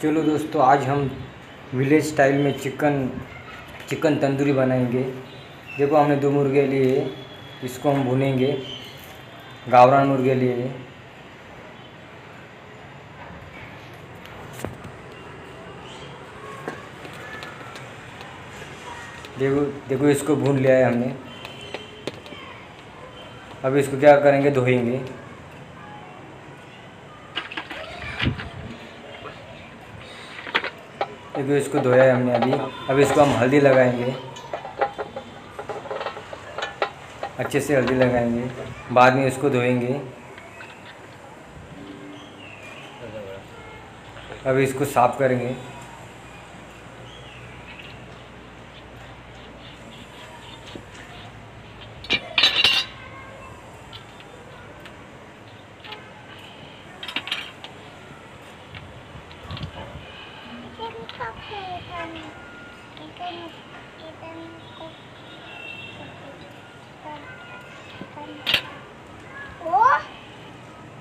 चलो दोस्तों, आज हम विलेज स्टाइल में चिकन चिकन तंदूरी बनाएँगे। देखो, हमने दो मुर्गे लिए इसको हम भुनेंगे, गावरान मुर्गे लिए देखो देखो, इसको भून लिया है हमने। अब इसको क्या करेंगे, धोएँगे। देखो, इसको धोया है हमने अभी। अब इसको हम हल्दी लगाएँगे। अच्छे से हल्दी लगाएँगे। बाद में इसको धोएँगे। अभी इसको साफ़ करेंगे।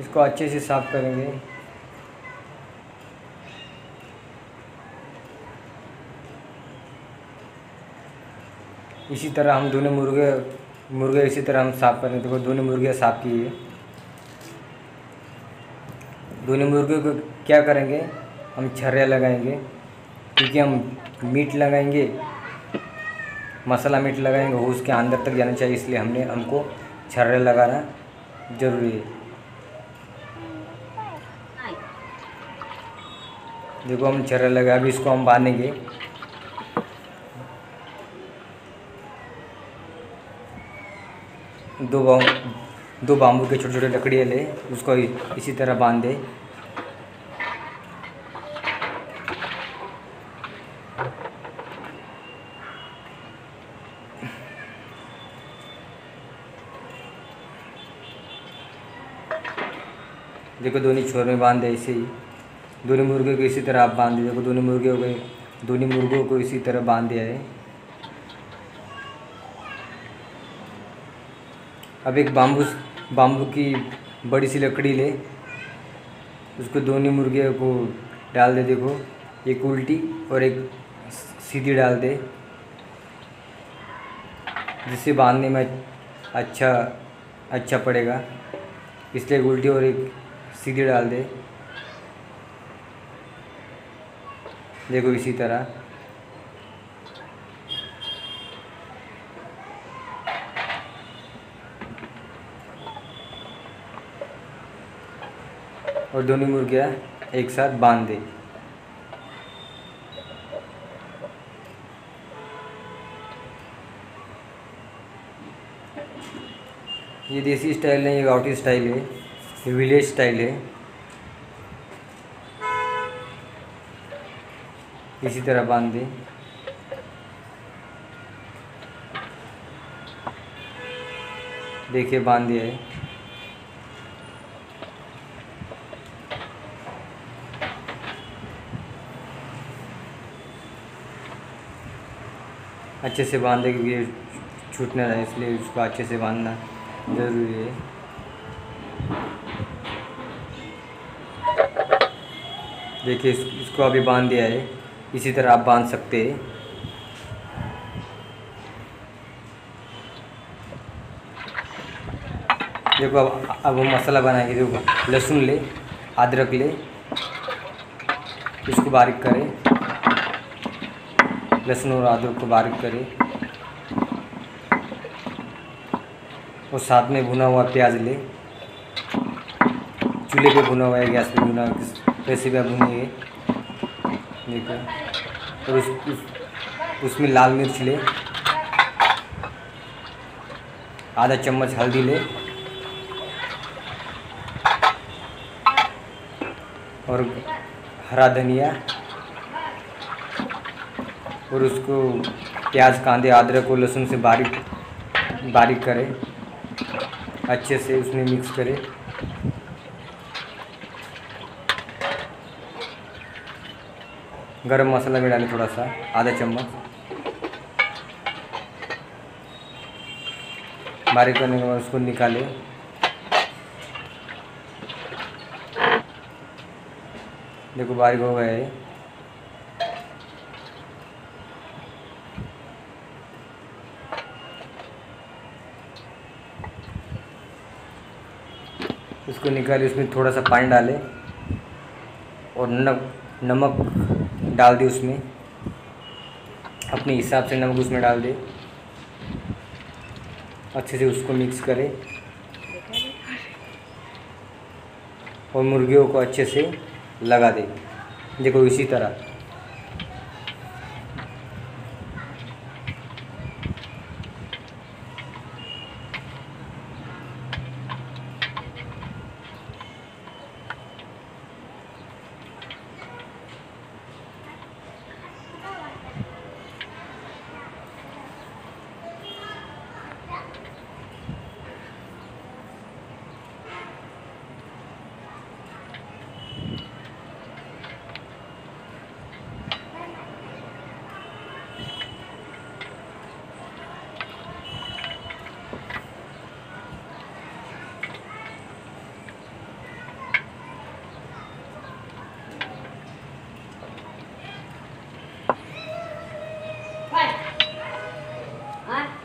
इसको अच्छे से साफ़ करेंगे। इसी तरह हम दोनों मुर्गे मुर्गे इसी तरह हम साफ़ करेंगे देखो, दोनों मुर्गे साफ़ किए दोनों मुर्गे को क्या करेंगे? हम छर्रे लगाएँगे। क्योंकि हम मीट लगाएँगे, मसाला मीट लगाएँगे, वो उसके अंदर तक जाना चाहिए, इसलिए हमने हमको छर्रे लगाना ज़रूरी है। देखो हम छर्रा लगा, अभी इसको हम बांधेंगे। दो बाम दो बाम्बू के छोटे छोटे लकड़ियाँ ले, उसको इसी तरह बाँध। दे देखो दोनों छोर में बाँध दे ऐसे ही। दोनों मुर्गे को इसी तरह आप बाँध दे देखो दोनों मुर्गे को दोनों मुर्गों को इसी तरह बाँध दिया है। अब एक बाम्बू बाम्बू की बड़ी सी लकड़ी ले। उसको दोनों मुर्गे को डाल दे देखो। एक उल्टी और एक सीधी डाल दे। जिससे बांधने में अच्छा अच्छा पड़ेगा। इसलिए एक उल्टी और एक सीधी डाल दे। देखो इसी तरह। और दोनों मुर्गियाँ एक साथ बाँध दे। ये देसी स्टाइल नहीं, ये गाउटी स्टाइल है। ये विलेज स्टाइल है। इसी तरह बाँध दे। देखिए बाँध दिया है। अच्छे से बांधे क्योंकि छूटना रहे इसलिए उसको अच्छे से बांधना ज़रूरी है। देखिए इस, इसको अभी बाँध दिया है। इसी तरह आप बाँध सकते हैं। देखो अब अब हम मसाला बनाएँगे। देखो लहसुन ले अदरक ले इसको बारीक करें। लहसुन और अदरक को बारीक करें। और साथ में भुना हुआ प्याज ले। चूल्हे पे भुना हुआ है गैस पे भुना हुआ भी आप भुनिए देखो और उस, उस उसमें लाल मिर्च ले। आधा चम्मच हल्दी ले। और हरा धनिया। और उसको प्याज कांदे अदरक और लहसुन से बारीक बारीक करें। अच्छे से उसमें मिक्स करें। गरम मसाला भी डालें थोड़ा सा, आधा चम्मच। बारीक करने के बाद उसको निकालें। देखो बारीक हो गया है इसको निकाले, इसमें थोड़ा सा पानी डालें और नमक नमक डाल दे उसमें। अपने हिसाब से नमक उसमें डाल दे। अच्छे से उसको मिक्स करें। और मुर्गियों को अच्छे से लगा दे। देखो इसी तरह।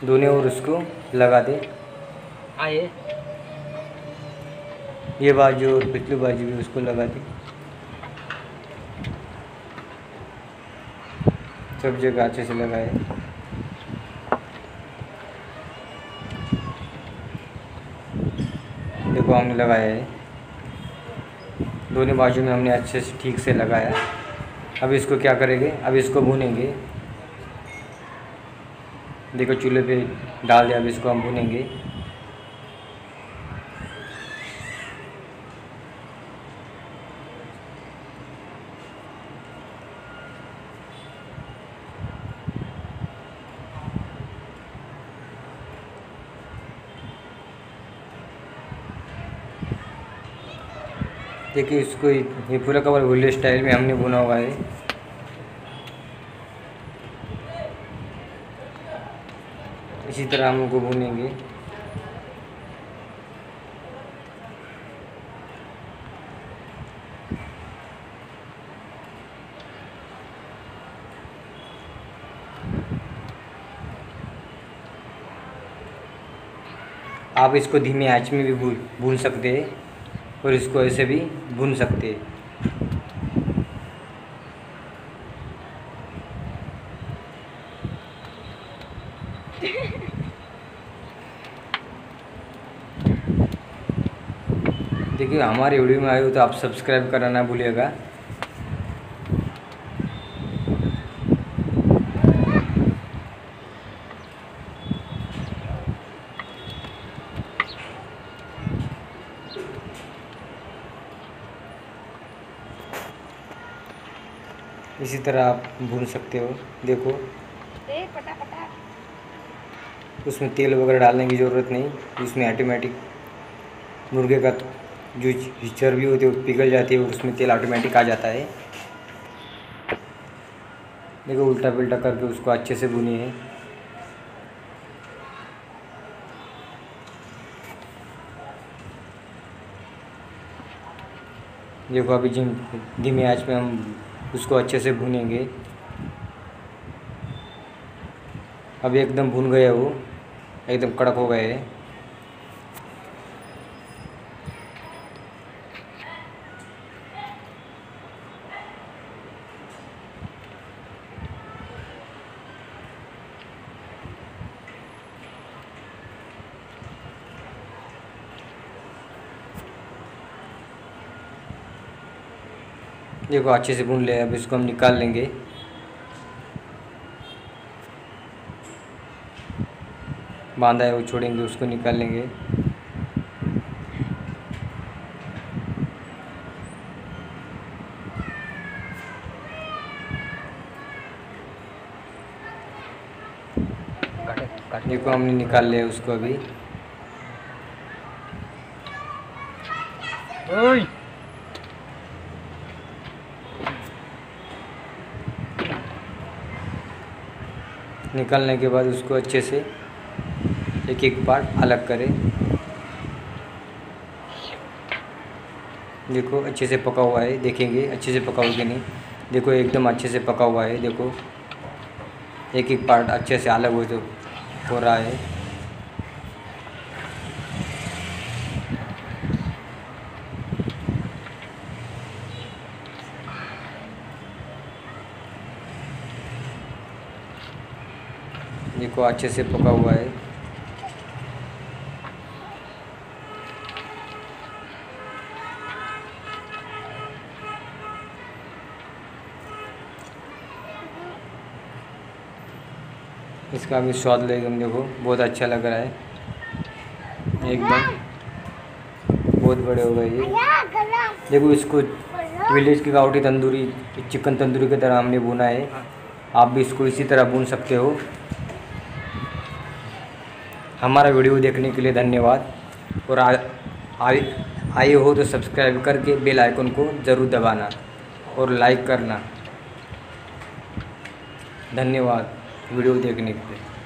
दोनों ओर उसको लगा दे। आए ये बाजू और पिछली बाजू भी उसको लगा दे। सब जगह अच्छे से लगाए। देखो हमने लगाया है। दोनों बाजू में हमने अच्छे से ठीक से लगाया। अब इसको क्या करेंगे? अब इसको भूनेंगे। देखो चूल्हे पे डाल दिया अब इसको हम भुनेंगे। देखिए इसको ये पूरा कवर भूले स्टाइल में हमने बुना हुआ है। इसी तरह हम उनको भूनेंगे। आप इसको धीमे आँच में भी भून भून सकते हैं और इसको ऐसे भी भून सकते हैं। देखिए हमारे वीडियो में आए हो तो आप सब्सक्राइब करना ना भूलिएगा। इसी तरह आप भून सकते हो। देखो। पटा पटा उसमें तेल वगैरह डालने की ज़रूरत नहीं। उसमें ऑटोमेटिक मुर्गे का जो चर्बी होती है, वो पिघल जाती है और उसमें तेल ऑटोमेटिक आ जाता है। देखो उल्टा पुल्टा करके उसको अच्छे से भुनिए देखो, अभी जिम धीमे आँच पे हम उसको अच्छे से भूनेंगे अभी एकदम भुन गया वो, एकदम कड़क हो गए हैं। देखो, अच्छे से भून ले अब इसको हम निकाल लेंगे। बांधा है, वो छोड़ेंगे, उसको निकाल लेंगे। देखो, हमने निकाल लिया उसको अभी। निकालने के बाद उसको अच्छे से एक एक पार्ट अलग करें। देखो, अच्छे से पका हुआ है, देखेंगे, अच्छे से पका हुआ कि नहीं। देखो, एकदम अच्छे से पका हुआ है, देखो। एक एक पार्ट अच्छे से अलग हो तो हो रहा है। देखो अच्छे से पका हुआ है। इसका भी स्वाद लेगा देखो, बहुत अच्छा लग रहा है। एकदम। बहुत बड़े हो गए ये। देखो इसको विलेज की गावटी तंदूरी, चिकन तंदूरी की तरह हमने भुना है। आप भी इसको इसी तरह भून सकते हो। हमारा वीडियो देखने के लिए धन्यवाद। और आए हो तो सब्सक्राइब करके बेल आइकन को ज़रूर दबाना और लाइक करना। धन्यवाद वीडियो देखने के लिए।